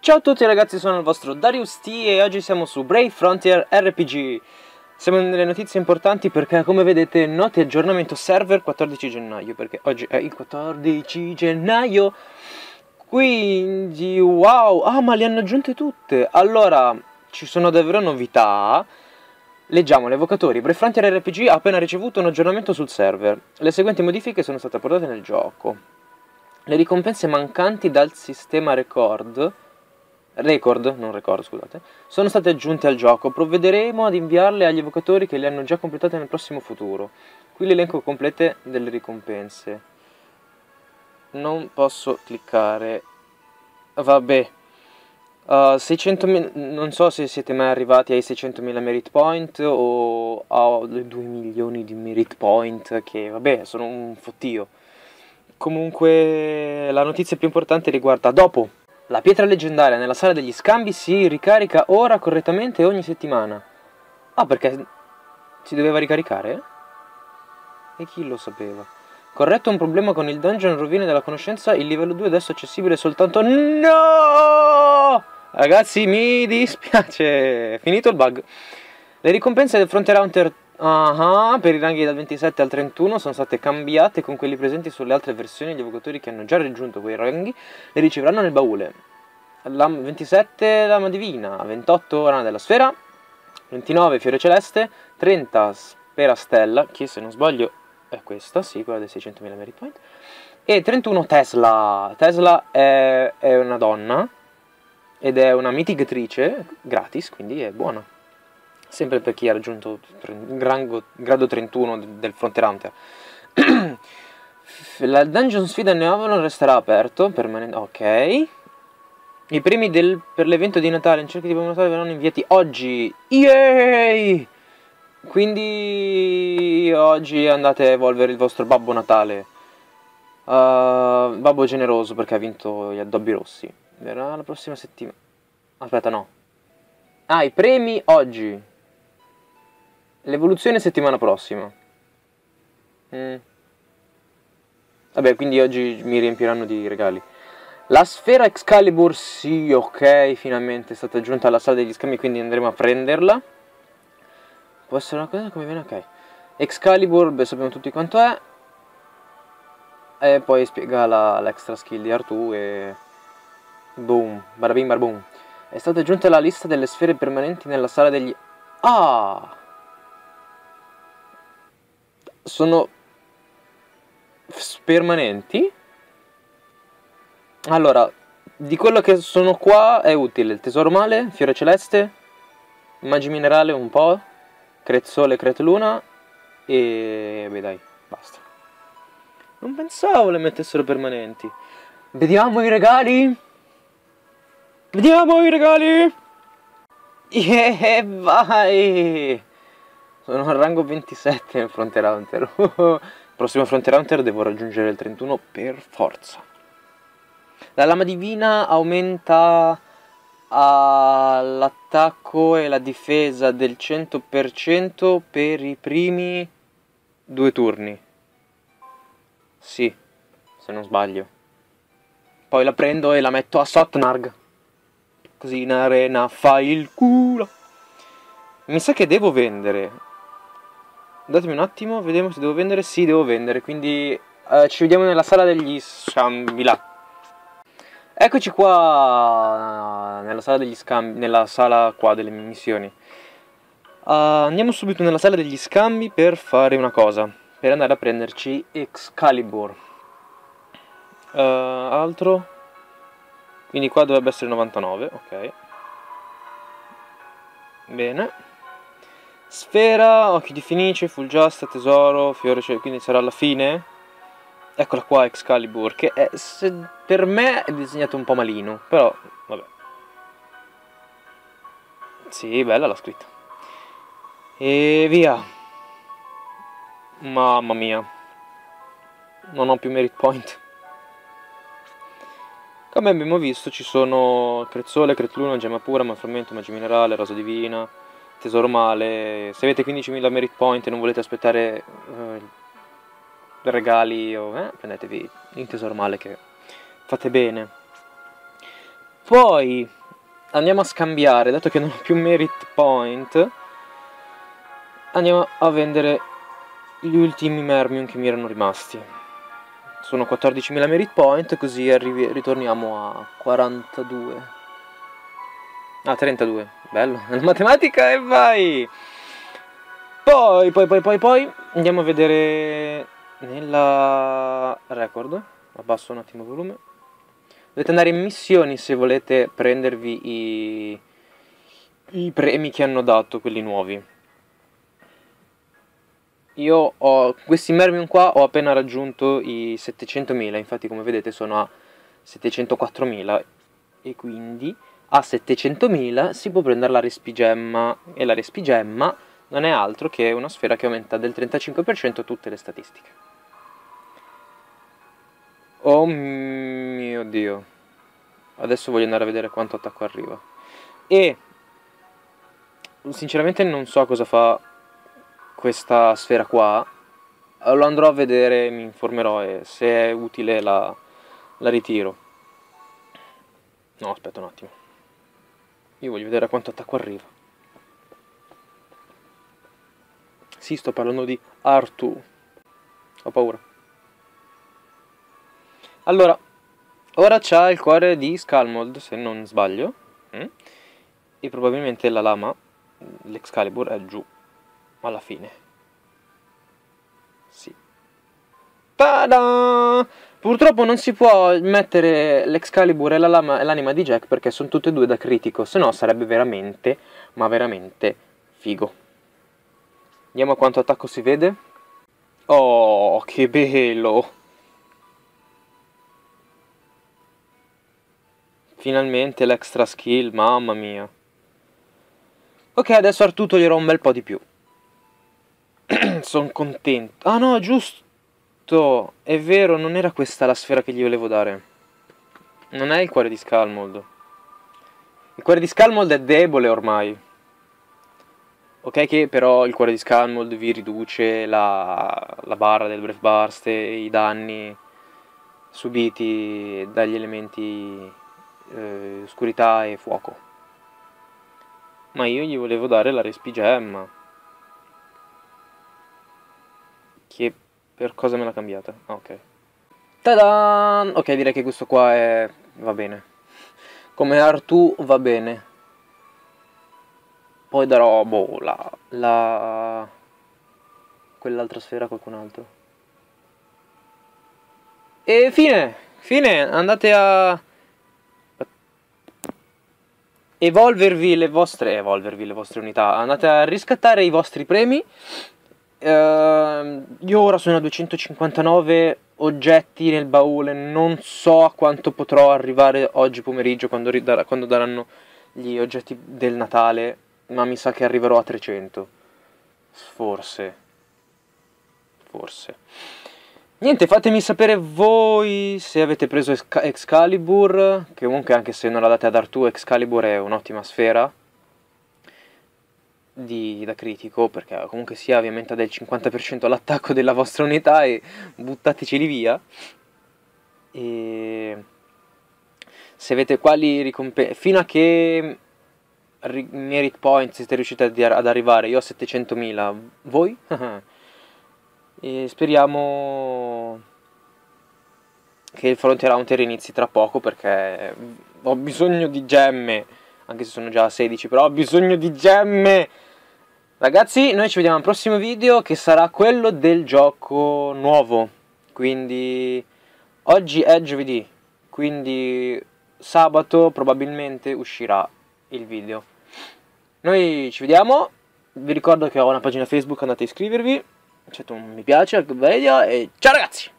Ciao a tutti ragazzi, sono il vostro Darius T e oggi siamo su Brave Frontier RPG. Siamo nelle notizie importanti perché come vedete noti aggiornamento server 14 gennaio perché oggi è il 14 gennaio. Quindi wow, ah ma le hanno aggiunte tutte. Allora ci sono davvero novità Leggiamo, l'evocatori Brave Frontier RPG ha appena ricevuto un aggiornamento sul server le seguenti modifiche sono state apportate nel gioco le ricompense mancanti dal sistema record record, non record scusate, sono state aggiunte al gioco. Provvederemo ad inviarle agli evocatori che le hanno già completate nel prossimo futuro. Qui l'elenco completo delle ricompense. Non posso cliccare. Vabbè. Uh, 600.000, non so se siete mai arrivati ai 600.000 merit point o a 2 milioni di merit point che vabbè sono un fottio. Comunque la notizia più importante riguarda dopo la pietra leggendaria nella sala degli scambi si ricarica ora correttamente ogni settimana. Ah, perché si doveva ricaricare? E chi lo sapeva? Corretto un problema con il dungeon rovine della conoscenza, il livello 2 adesso è accessibile soltanto... No! Ragazzi, mi dispiace. Finito il bug. Le ricompense del Frontier Hunter uh-huh, per i ranghi dal 27 al 31 sono state cambiate con quelli presenti sulle altre versioni. Gli evocatori che hanno già raggiunto quei ranghi le riceveranno nel baule. La 27 Lama Divina, 28 Rana della Sfera, 29 Fiore Celeste, 30 Spera Stella, che se non sbaglio è questa, sì, quella dei 600.000 merit point, e 31 Tesla. Tesla è, è una donna ed è una mitigatrice gratis, quindi è buona sempre per chi ha raggiunto il grado 31 del Frontier Hunter. La dungeon sfida in Avalon resterà aperto, permanente, ok. I premi del, per l'evento di Natale in cerca di Babbo Natale verranno inviati oggi. Yay! Quindi oggi andate a evolvere il vostro Babbo Natale. Uh, babbo generoso perché ha vinto gli addobbi rossi. Verrà la prossima settimana. Aspetta, no. Ah, i premi oggi. L'evoluzione settimana prossima. Mm. Vabbè, quindi oggi mi riempiranno di regali. La sfera Excalibur, sì, ok, finalmente è stata aggiunta alla sala degli scambi, quindi andremo a prenderla. Può essere una cosa come viene, ok. Excalibur, beh, sappiamo tutti quanto è. E poi spiega l'extra skill di Artù e... Boom, barabim barboom. È stata aggiunta la lista delle sfere permanenti nella sala degli... Ah! sono permanenti. Allora, di quello che sono qua è utile il tesoro male, fiore celeste, magi minerale un po', crezzole, cretluna e... beh dai, basta. Non pensavo le mettessero permanenti. Vediamo i regali? Vediamo i regali! Yeah, vai! Sono al rango 27 nel Frontier Hunter. Prossimo Frontier Hunter devo raggiungere il 31 per forza. La lama divina aumenta l'attacco e la difesa del 100% per i primi due turni. Sì, se non sbaglio. Poi la prendo e la metto a Sotnarg. Così in arena fai il culo. Mi sa che devo vendere Datemi un attimo, vediamo se devo vendere. Sì, devo vendere, quindi uh, ci vediamo nella sala degli scambi là. Eccoci qua nella sala degli scambi, nella sala qua delle missioni. Uh, andiamo subito nella sala degli scambi per fare una cosa, per andare a prenderci Excalibur. Uh, altro? Quindi qua dovrebbe essere 99, ok. Bene. Sfera, occhi di finice, full just, tesoro, fiore, cioè, quindi sarà alla fine. Eccola qua Excalibur, che è, se, per me è disegnato un po' malino, però vabbè. Sì, bella la scritta. E via. Mamma mia. Non ho più merit point. Come abbiamo visto ci sono Crezzole, Cretluna, Gemma Pura, Malframmento, Magia Minerale, Rosa Divina, tesoro male, se avete 15.000 merit point e non volete aspettare uh, regali o eh, prendetevi il tesoro male che fate bene. Poi andiamo a scambiare, dato che non ho più merit point, andiamo a vendere gli ultimi Mermion che mi erano rimasti. Sono 14.000 merit point, così arrivi, ritorniamo a 42. Ah, 32. Bello. La matematica e vai! Poi, poi, poi, poi, poi andiamo a vedere nella record. Abbasso un attimo il volume. Dovete andare in missioni se volete prendervi i, i premi che hanno dato, quelli nuovi. Io ho questi Mermion qua ho appena raggiunto i 700.000, infatti come vedete sono a 704.000 e quindi a 700.000 si può prendere la respigemma e la respigemma non è altro che una sfera che aumenta del 35% tutte le statistiche. Oh mio dio. Adesso voglio andare a vedere quanto attacco arriva. E sinceramente non so cosa fa questa sfera qua. Lo andrò a vedere, mi informerò e se è utile la, la ritiro. No, aspetta un attimo. Io voglio vedere quanto attacco arriva. Sì, sto parlando di Artu. Ho paura. Allora, ora c'ha il cuore di Skullmold, se non sbaglio. Mm? E probabilmente la lama, l'Excalibur, è giù. Alla fine. Sì. Tada! Purtroppo non si può mettere l'Excalibur e l'anima di Jack perché sono tutte e due da critico, se no sarebbe veramente, ma veramente figo. Andiamo a quanto attacco si vede. Oh, che bello! Finalmente l'extra skill, mamma mia. Ok, adesso Artù toglierò un bel po' di più. Sono contento. Ah no, giusto! È vero, non era questa la sfera che gli volevo dare. Non è il cuore di Scalmold. Il cuore di Scalmold è debole ormai. Ok che però il cuore di Scalmold vi riduce la, la barra del Breath Burst e i danni subiti dagli elementi eh, oscurità e fuoco. Ma io gli volevo dare la respigemma. Che per cosa me l'ha cambiata? Ah, ok. Tada! Ok, direi che questo qua è... va bene. Come Artù va bene. Poi darò, boh, la... la... quell'altra sfera a qualcun altro. E fine! Fine! Andate a... Evolvervi le vostre... Evolvervi le vostre unità. Andate a riscattare i vostri premi Uh, io ora sono a 259 oggetti nel baule, non so a quanto potrò arrivare oggi pomeriggio quando, ridar- quando daranno gli oggetti del Natale, ma mi sa che arriverò a 300. Forse. Forse. Niente, fatemi sapere voi se avete preso Excalibur, che comunque anche se non la date ad Artù, Excalibur è un'ottima sfera di, da critico, perché comunque sia vi aumenta del 50% l'attacco della vostra unità e buttateceli via. E se avete quali ricompense, fino a che merit points siete riusciti ad arrivare, io ho 700.000, voi? e speriamo che il Frontier Hunter inizi tra poco perché ho bisogno di gemme, anche se sono già a 16, però ho bisogno di gemme Ragazzi, noi ci vediamo al prossimo video che sarà quello del gioco nuovo. Quindi oggi è giovedì, quindi sabato probabilmente uscirà il video. Noi ci vediamo, vi ricordo che ho una pagina Facebook, andate a iscrivervi, mettete un mi piace al video e ciao ragazzi!